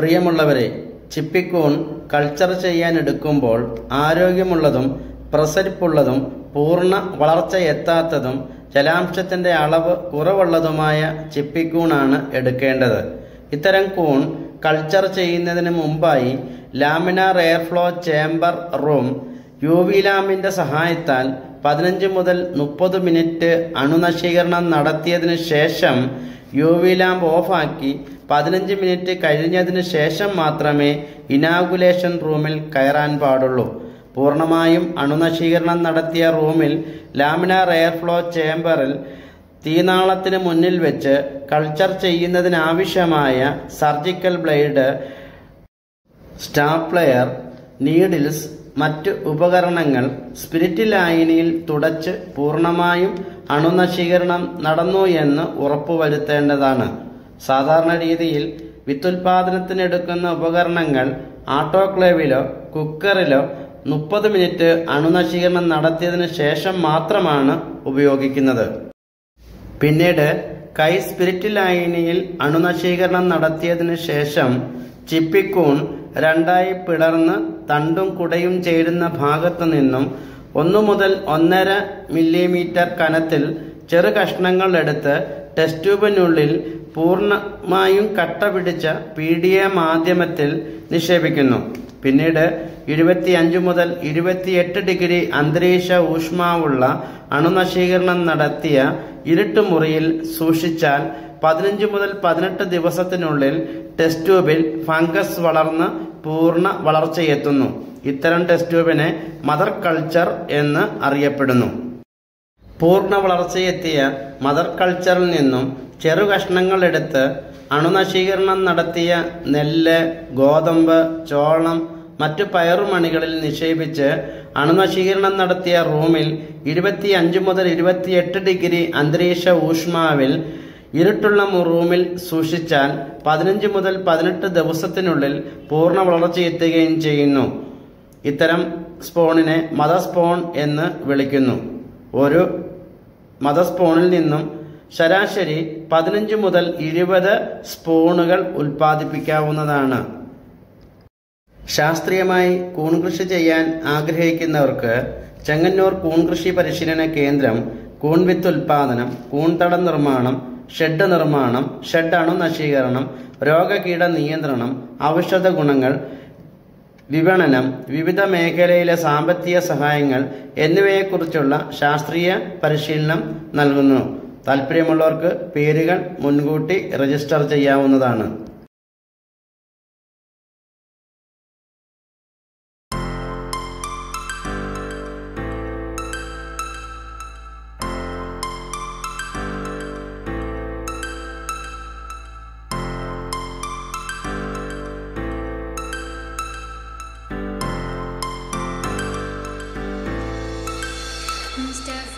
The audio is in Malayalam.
പ്രിയമുള്ളവരെ ചിപ്പിക്കൂൺ കൾച്ചർ ചെയ്യാൻ എടുക്കുമ്പോൾ ആരോഗ്യമുള്ളതും പ്രസരിപ്പുള്ളതും പൂർണ വളർച്ച എത്താത്തതും ജലാംശത്തിന്റെ അളവ് കുറവുള്ളതുമായ ചിപ്പിക്കൂണാണ് എടുക്കേണ്ടത്. ഇത്തരം കൂൺ കൾച്ചർ ചെയ്യുന്നതിന് മുമ്പായി laminar airflow chamber room U V ലാമ്പിന്റെ സഹായത്താൽ പതിനഞ്ച് മുതൽ മുപ്പത് മിനിറ്റ് അണുനശീകരണം നടത്തിയതിനു ശേഷം യു വി ലാമ്പ് ഓഫാക്കി പതിനഞ്ച് മിനിറ്റ് കഴിഞ്ഞതിന് ശേഷം മാത്രമേ ഇനാഗുലേഷൻ റൂമിൽ കയറാൻ പാടുള്ളൂ. പൂർണമായും അണുനശീകരണം നടത്തിയ റൂമിൽ ലാമിനാർ എയർഫ്ലോ ചേംബറിൽ തീനാളത്തിന് മുന്നിൽ വെച്ച് കൾച്ചർ ചെയ്യുന്നതിനാവശ്യമായ സർജിക്കൽ ബ്ലേഡ് സ്റ്റാപ്ലെയർ നീഡിൽസ് മറ്റ് ഉപകരണങ്ങൾ സ്പിരിറ്റ് ലായനിയിൽ തുടച്ച് പൂർണമായും അണുനശീകരണം നടന്നു എന്ന് ഉറപ്പുവരുത്തേണ്ടതാണ്. സാധാരണ രീതിയിൽ വിത്തുൽപാദനത്തിനെടുക്കുന്ന ഉപകരണങ്ങൾ ആട്ടോക്ലേവിലോ കുക്കറിലോ മുപ്പത് മിനിറ്റ് അണുനശീകരണം നടത്തിയതിനു ശേഷം മാത്രമാണ് ഉപയോഗിക്കുന്നത്. പിന്നീട് കൈ സ്പിരിറ്റ് ലൈനിയിൽ അണുനശീകരണം നടത്തിയതിനു ശേഷം ചിപ്പിക്കൂൺ രണ്ടായി പിളർന്ന് തണ്ടും കുടയും ചേരുന്ന ഭാഗത്തു നിന്നും ഒന്നു മുതൽ ഒന്നര മില്ലിമീറ്റർ കനത്തിൽ ചെറു കഷ്ണങ്ങൾ എടുത്ത് ടെസ്റ്റ് ട്യൂബിനുള്ളിൽ പൂർണമായും കട്ട പിടിച്ച പി ഡി എ മാധ്യമത്തിൽ നിക്ഷേപിക്കുന്നു. പിന്നീട് ഇരുപത്തിയഞ്ച് മുതൽ ഇരുപത്തിയെട്ട് ഡിഗ്രി അന്തരീക്ഷ ഊഷ്മാവുള്ള അണുനശീകരണം നടത്തിയ ഇരുട്ടുമുറിയിൽ സൂക്ഷിച്ചാൽ പതിനഞ്ച് മുതൽ പതിനെട്ട് ദിവസത്തിനുള്ളിൽ ടെസ്റ്റ് ട്യൂബിൽ ഫംഗസ് വളർന്ന് പൂർണ വളർച്ചയെത്തുന്നു. ഇത്തരം ടെസ്റ്റ് ട്യൂബിനെ മദർ കൾച്ചർ എന്ന് അറിയപ്പെടുന്നു. പൂർണ വളർച്ചയെത്തിയ മദർ കൾച്ചറിൽ നിന്നും ചെറു കഷ്ണങ്ങൾ എടുത്ത് അണുനശീകരണം നടത്തിയ നെല്ല് ഗോതമ്പ് ചോളം മറ്റു പയറുമണികളിൽ നിക്ഷേപിച്ച് അണുനശീകരണം നടത്തിയ റൂമിൽ ഇരുപത്തിയഞ്ച് മുതൽ ഇരുപത്തിയെട്ട് ഡിഗ്രി അന്തരീക്ഷ ഊഷ്മാവിൽ ഇരുട്ടുള്ള റൂമിൽ സൂക്ഷിച്ചാൽ പതിനഞ്ച് മുതൽ പതിനെട്ട് ദിവസത്തിനുള്ളിൽ പൂർണ വളർച്ചയെത്തുകയും ചെയ്യുന്നു. ഇത്തരം സ്പോണിനെ മദർ സ്പോൺ എന്ന് വിളിക്കുന്നു. ഒരു മദർ സ്പൂണിൽ നിന്നും ശരാശരി പതിനഞ്ച് മുതൽ ഇരുപത് സ്പൂണുകൾ ഉൽപ്പാദിപ്പിക്കാവുന്നതാണ്. ശാസ്ത്രീയമായി കൂൺ കൃഷി ചെയ്യാൻ ആഗ്രഹിക്കുന്നവർക്ക് ചെങ്ങന്നൂർ കൂൺ കൃഷി പരിശീലന കേന്ദ്രം കൂൺ വിത്ത് ഉൽപാദനം കൂൺതട നിർമ്മാണം ഷെഡ് നിർമ്മാണം ഷെഡ് അണുനശീകരണം രോഗകീട നിയന്ത്രണം ഔഷധ ഗുണങ്ങൾ വിപണനം വിവിധ മേഖലയിലെ സാമ്പത്തിക സഹായങ്ങൾ എന്നിവയെക്കുറിച്ചുള്ള ശാസ്ത്രീയ പരിശീലനം നൽകുന്നു. താല്പര്യമുള്ളവർക്ക് പേരുകൾ മുൻകൂട്ടി രജിസ്റ്റർ ചെയ്യാവുന്നതാണ്.